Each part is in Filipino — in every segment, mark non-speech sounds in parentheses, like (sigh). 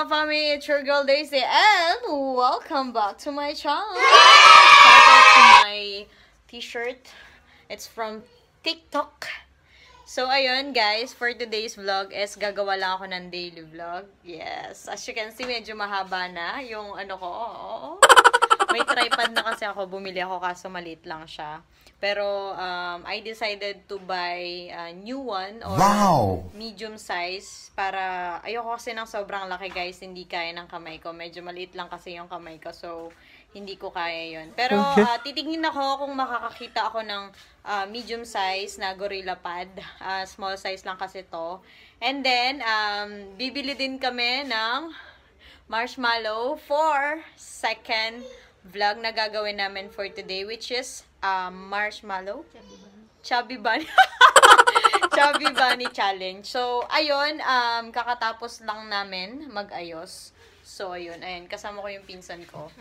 kapami, it's your girl Daisy, and welcome back to my channel! Shout out to my t-shirt. It's from TikTok. So, ayun guys, for today's vlog is gagawa lang ako ng daily vlog. Yes. As you can see, medyo mahaba na yung ano ko. Oo. May tripod na kasi ako. Bumili ako kaso maliit lang siya. Pero, um, I decided to buy a new one or Wow! medium size para ayoko kasi ng sobrang laki guys, hindi kaya ng kamay ko. Medyo maliit lang kasi yung kamay ko. So, hindi ko kaya yon Pero, ah, titignan ako kung makakakita ako ng ah, medium size na Gorilla Pad. Ah, small size lang kasi to. And then, um, bibili din kami ng marshmallow for second vlog na gagawin namin for today, which is um, marshmallow. Chubby Bunny. (laughs) Chubby Bunny Challenge. So, ayun, um, kakatapos lang namin mag-ayos. So, ayun, ayun, kasama ko yung pinsan ko.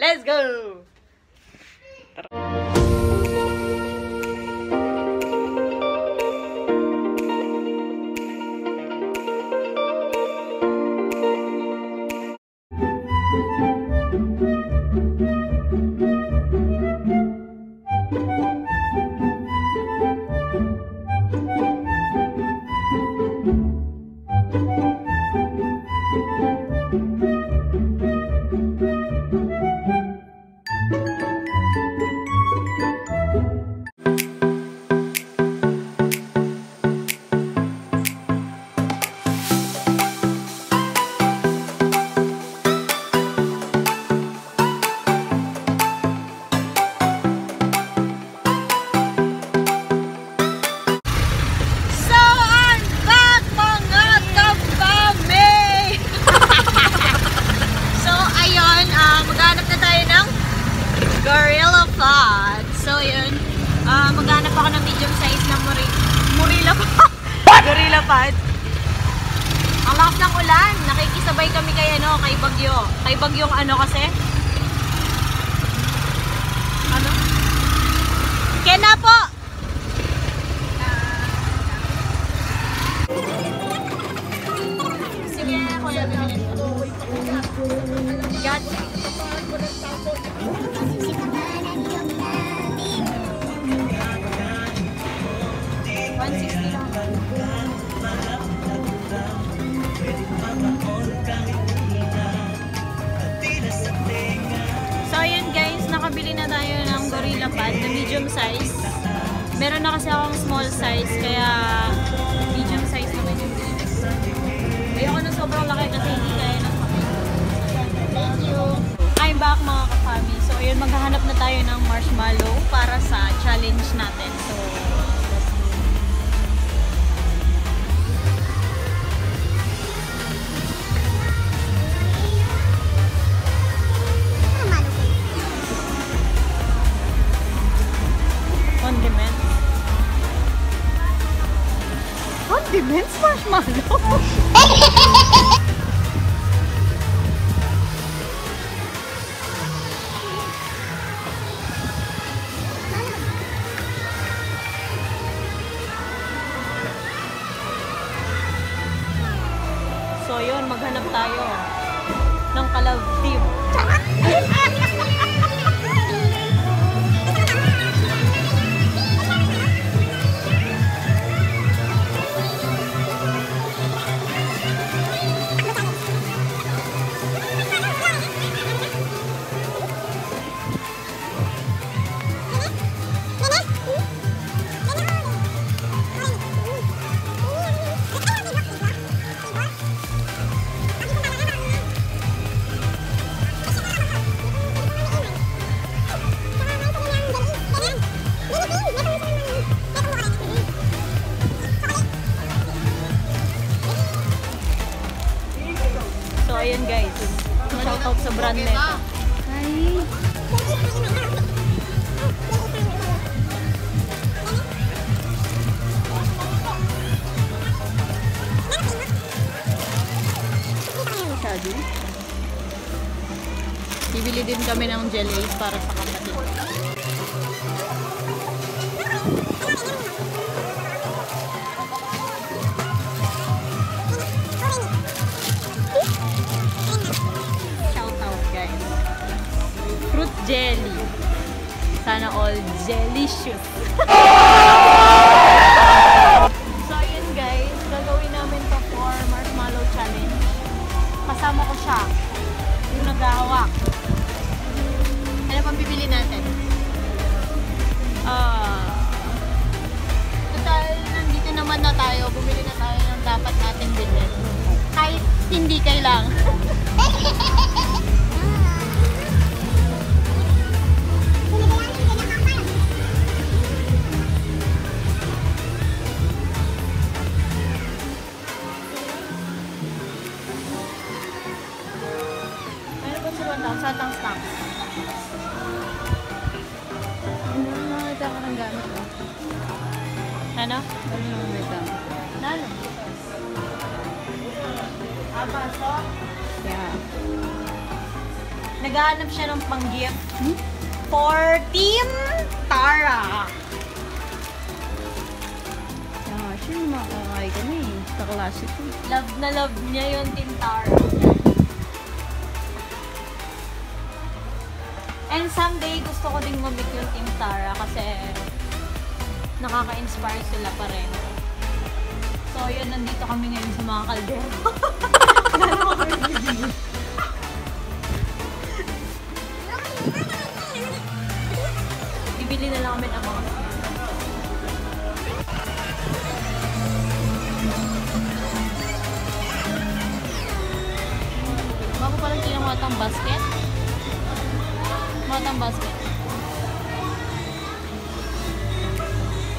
Let's go! So, Pod. Ang lakas ng ulan. Nakikisabay kami kay ano, kay Bagyo. Kay Bagyong ano kasi? Ano? Kena po! Size. Meron na kasi akong small size, kaya medium size naman yung binili ko. Ayoko na sobrang laki kasi hindi kaya ng. Thank you. I'm back mga kapami. So, ayun, maghahanap na tayo ng marshmallow para sa challenge natin. So, yun, maghanap tayo ng team. So ayun guys, shoutout sa brand nito. Masyado. Bibili din kami ng jelly para sa kapatid. Delicious. (laughs) so, ayun guys. Gagawin namin to for marshmallow challenge. Kasama ko siya. Yung naghahawak. Ano pang bibili natin? Ah... total, nandito naman na tayo. Bumili na tayo ng dapat natin bilhin. Kahit hindi kailangan. (laughs) Ano ba si Wanda? Sa tang stang. Ano nakita ko ng gamit ko? Ano? Ano may gamit ko? Nalo. Abaso? Yeah. Naghahanap siya ng pang-gift Hmm? for Team Tara. Yeah, actually, makakakay kami eh. Sa klase ko. Love na love niya yung Team Tara. And someday, gusto ko din gumit yung Team Tara kasi nakaka-inspire sila pa rin. So, yun, nandito kami ngayon sa mga kaldero. (laughs) Bibili na lang kami ng mga Bago pa lang tinang matang basket. Basket.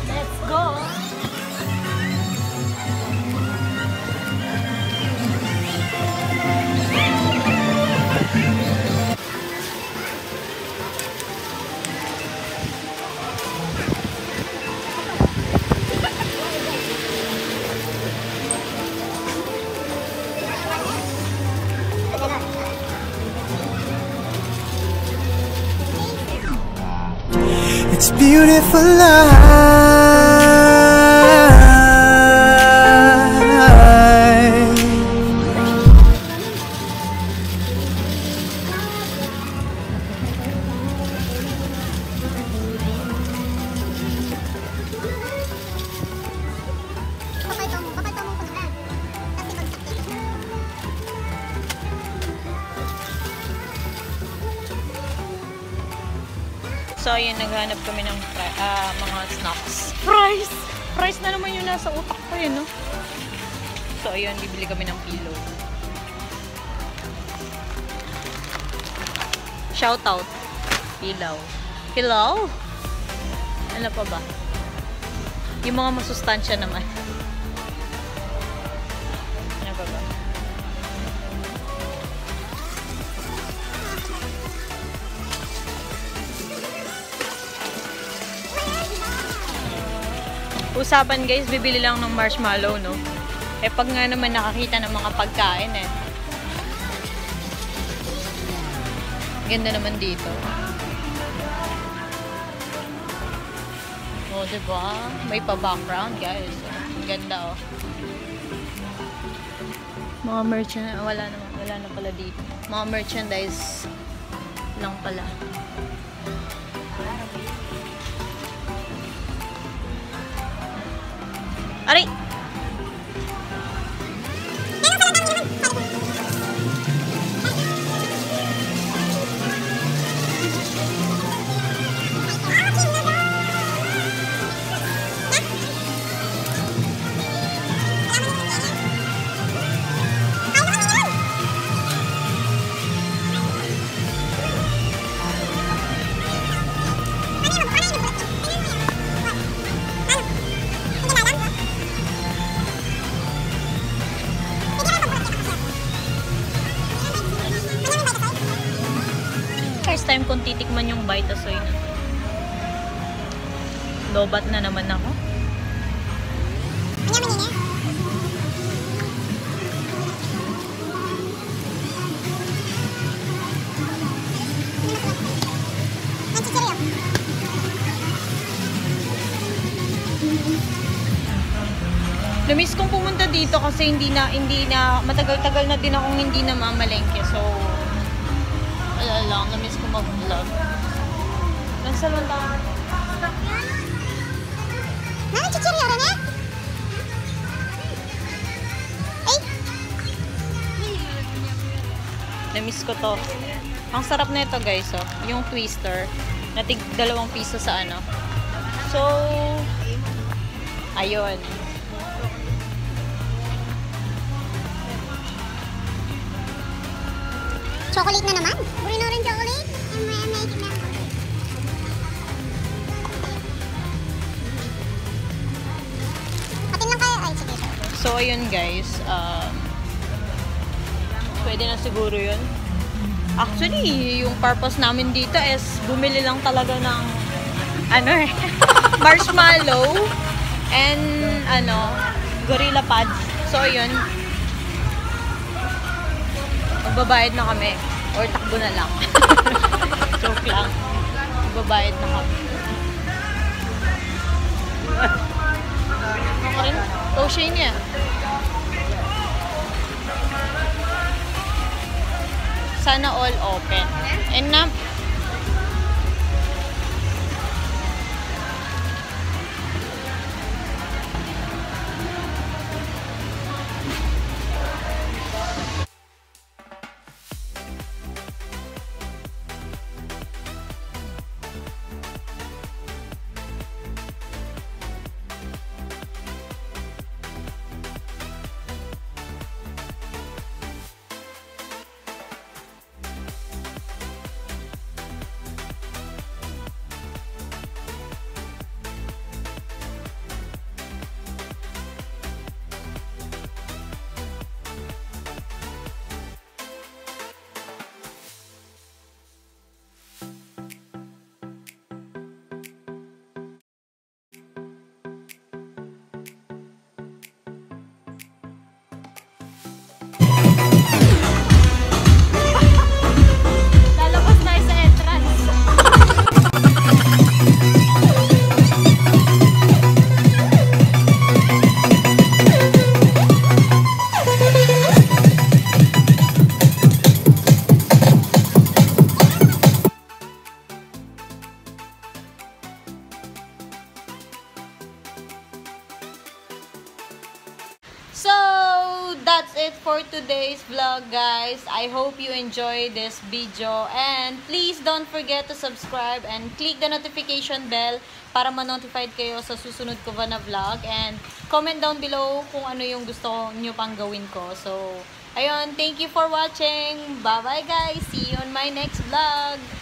Let's go! for love. So, ayun, naghanap kami ng ah, mga snacks. Fries! Fries na naman yung nasa utak ko yun, no? So, ayun, bibili kami ng pillow. Shout out. Pillow. Pillow? Ano pa ba? Yung mga masustansya naman. Usapan guys, bibili lang ng marshmallow, no? Eh pag nga naman nakakita ng mga pagkain eh. Ganda naman dito. Oh, diba? May pa-background, guys. Ganda, oh. Mga merchandise, wala na, wala na pala dito. Mga merchandise lang pala. あれ？Time kong titikman yung Vitasoy na to. Lobat na naman ako. Namiss kong pumunta dito kasi hindi na hindi na matagal-tagal na din akong hindi na mamalengke. So wala lang, namiss ko mag-vlog. Nasa lola. Nani, chichiri yara ne? Ay! Namiss ko to. Ang sarap na ito guys, oh. Yung twister. Natig dalawang piso sa ano. So, ayun. Chocolate na naman. Buri na rin chocolate. Atin lang kayo. Ay, sige. So, ayun guys. Um, pwede na siguro yun. Actually, yung purpose namin dito is bumili lang talaga ng ano eh, (laughs) marshmallow and ano, gorilla pads. So, ayun. Magbabayad na kami. Or takbo na lang. (laughs) Joke lang. Magbabayad na kami. Ako rin. Crochet niya. Sana all open. And na... enjoyed this video. And please don't forget to subscribe and click the notification bell para ma-notified kayo sa susunod ko ba na vlog. And comment down below kung ano yung gusto nyo pang gawin ko. So, ayun. Thank you for watching. Bye-bye, guys. See you on my next vlog.